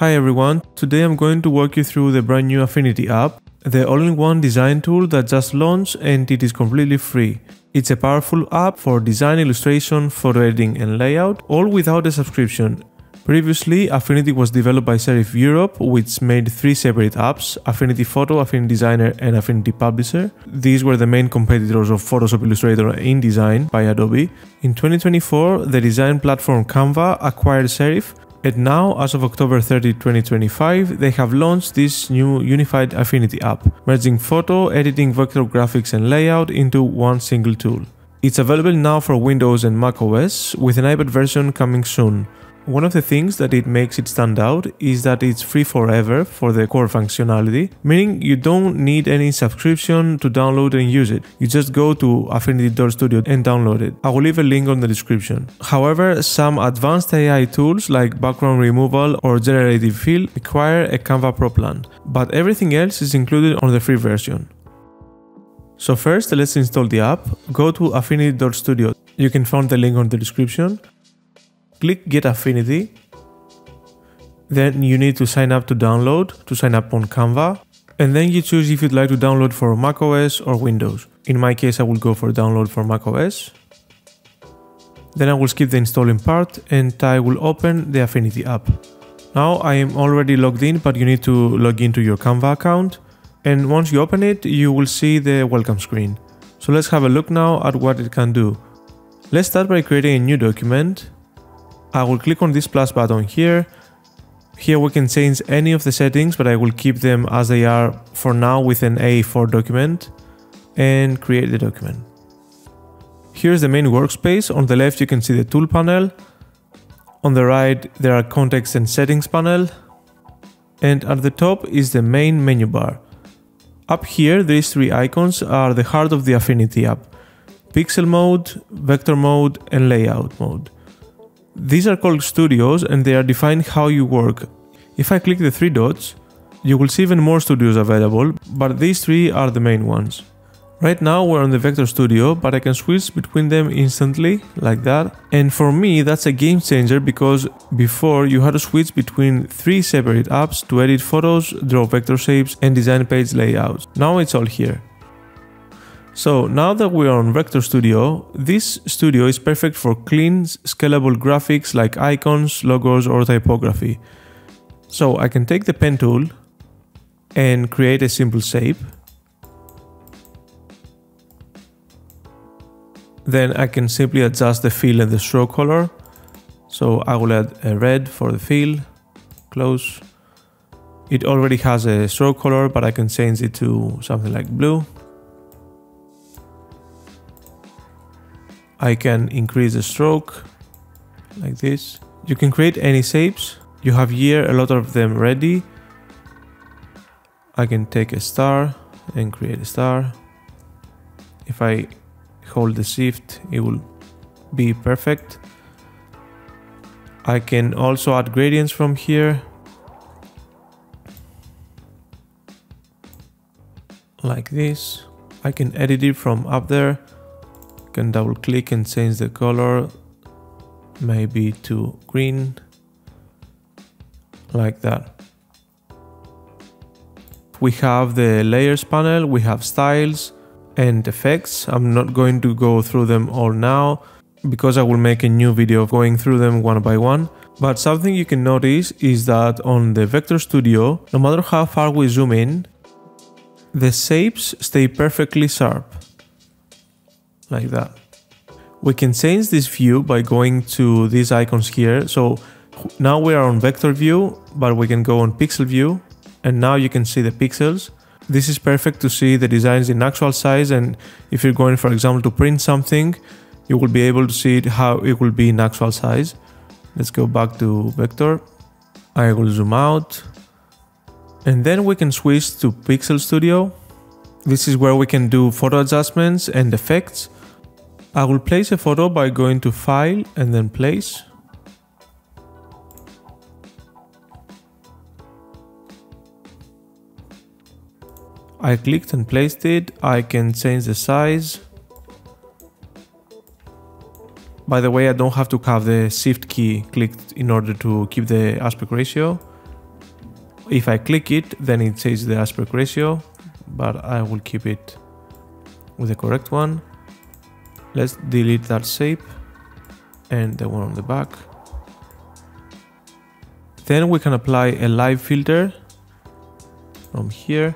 Hi everyone, today I'm going to walk you through the brand new Affinity app, the all-in-one design tool that just launched and it is completely free. It's a powerful app for design, illustration, photo editing and layout, all without a subscription. Previously, Affinity was developed by Serif Europe, which made three separate apps Affinity Photo, Affinity Designer, and Affinity Publisher. These were the main competitors of Photoshop Illustrator InDesign by Adobe. In 2024, the design platform Canva acquired Serif, and now, as of October 30, 2025, they have launched this new unified Affinity app, merging photo, editing, vector graphics, and layout into one single tool. It's available now for Windows and macOS, with an iPad version coming soon. One of the things that it makes it stand out is that it's free forever for the core functionality, meaning you don't need any subscription to download and use it. You just go to Affinity. Studio and download it. I will leave a link on the description. However, some advanced AI tools like background removal or generative fill require a Canva Pro plan, but everything else is included on the free version. So first, let's install the app. Go to Affinity. Studio. You can find the link on the description click get affinity then you need to sign up to download to sign up on canva and then you choose if you'd like to download for macOS or Windows. In my case, I will go for download for macOS. Then I will skip the installing part and I will open the Affinity app. Now I am already logged in, but you need to log into your Canva account. And once you open it, you will see the welcome screen. So let's have a look now at what it can do. Let's start by creating a new document I will click on this plus button here. Here we can change any of the settings, but I will keep them as they are for now with an A4 document and create the document. Here's the main workspace. On the left, you can see the tool panel. On the right, there are context and settings panel. And at the top is the main menu bar. Up here, these three icons are the heart of the Affinity app. Pixel mode, vector mode, and layout mode. These are called studios and they are defined how you work. If I click the three dots, you will see even more studios available, but these three are the main ones. Right now we're on the Vector Studio, but I can switch between them instantly, like that. And for me, that's a game changer because before you had to switch between three separate apps to edit photos, draw vector shapes, and design page layouts. Now it's all here. So now that we are on Vector Studio, this studio is perfect for clean, scalable graphics like icons, logos, or typography. So I can take the pen tool and create a simple shape. Then I can simply adjust the fill and the stroke color. So I will add a red for the fill, close. It already has a stroke color, but I can change it to something like blue. I can increase the stroke like this. You can create any shapes. You have here a lot of them ready. I can take a star and create a star. If I hold the shift, it will be perfect. I can also add gradients from here. Like this. I can edit it from up there can double click and change the color maybe to green like that. We have the layers panel we have styles and effects. I'm not going to go through them all now because i will make a new video going through them one by one. But something you can notice is that on the vector studio no matter how far we zoom in the shapes stay perfectly sharp like that. We can change this view by going to these icons here. So now we are on vector view, but we can go on pixel view and now you can see the pixels. This is perfect to see the designs in actual size and if you're going for example to print something, you will be able to see it how it will be in actual size. Let's go back to vector. I will zoom out and then we can switch to Pixel Studio. This is where we can do photo adjustments and effects. I will place a photo by going to File and then Place. I clicked and placed it. I can change the size. By the way, I don't have to have the shift key clicked in order to keep the aspect ratio. If I click it, then it says the aspect ratio, but I will keep it with the correct one. Let's delete that shape and the one on the back. Then we can apply a live filter from here.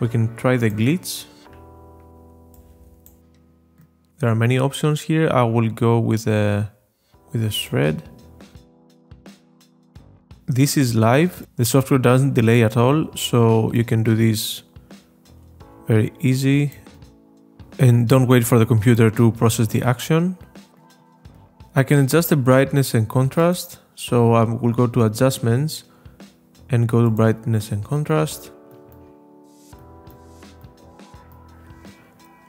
We can try the glitch. There are many options here. I will go with a with a shred. This is live. The software doesn't delay at all, so you can do this very easy. And don't wait for the computer to process the action. I can adjust the brightness and contrast. So I will go to adjustments and go to brightness and contrast.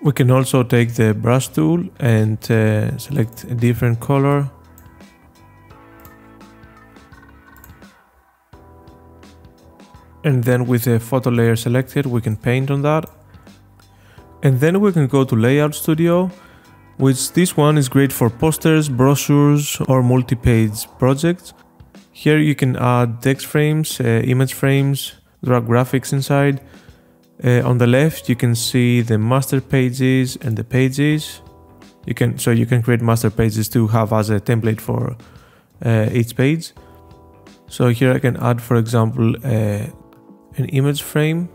We can also take the brush tool and uh, select a different color. And then with the photo layer selected, we can paint on that. And then we can go to Layout Studio which this one is great for posters, brochures or multi-page projects. Here you can add text frames, uh, image frames, drag graphics inside. Uh, on the left you can see the master pages and the pages. You can so you can create master pages to have as a template for uh, each page. So here I can add for example uh, an image frame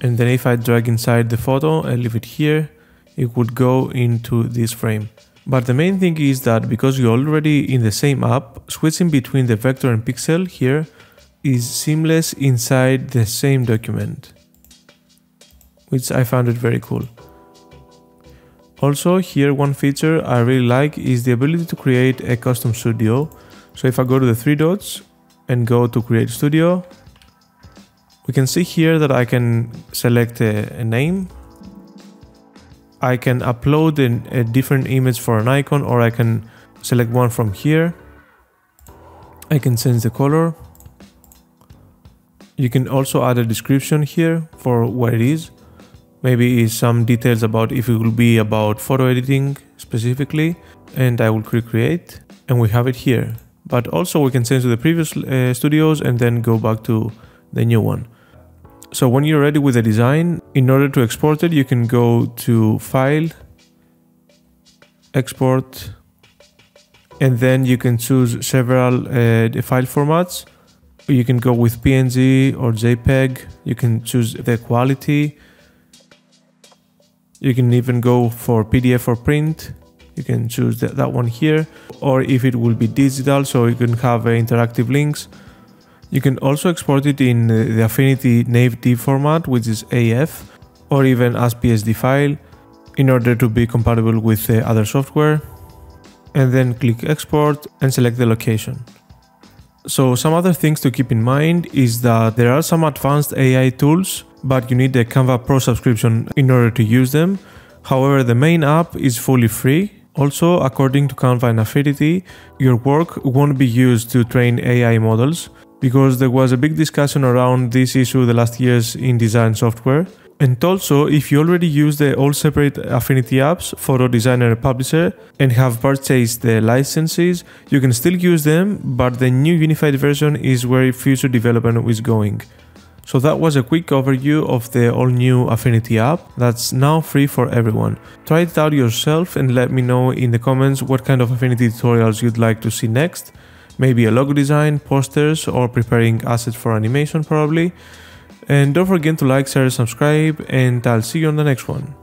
and then if I drag inside the photo and leave it here it would go into this frame. But the main thing is that because you're already in the same app, switching between the vector and pixel here is seamless inside the same document, which I found it very cool. Also here one feature I really like is the ability to create a custom studio. So if I go to the three dots and go to create studio, we can see here that I can select a, a name I can upload an, a different image for an icon or I can select one from here. I can change the color. You can also add a description here for what it is. Maybe some details about if it will be about photo editing specifically and I will click create and we have it here. But also we can change to the previous uh, studios and then go back to the new one. So when you're ready with the design, in order to export it, you can go to File, Export, and then you can choose several uh, file formats. You can go with PNG or JPEG. You can choose the quality. You can even go for PDF or print. You can choose that, that one here. Or if it will be digital, so you can have uh, interactive links. You can also export it in uh, the Affinity NAVD format, which is AF, or even as PSD file, in order to be compatible with the other software. And then click export and select the location. So some other things to keep in mind is that there are some advanced AI tools, but you need a Canva Pro subscription in order to use them. However, the main app is fully free. Also, according to Canva and Affinity, your work won't be used to train AI models, because there was a big discussion around this issue the last years in design software. And also, if you already use the all separate Affinity apps, Photo Designer and Publisher, and have purchased the licenses, you can still use them, but the new unified version is where future development is going. So that was a quick overview of the all new Affinity app that's now free for everyone. Try it out yourself and let me know in the comments what kind of Affinity tutorials you'd like to see next maybe a logo design, posters, or preparing assets for animation probably. And don't forget to like, share, subscribe, and I'll see you on the next one.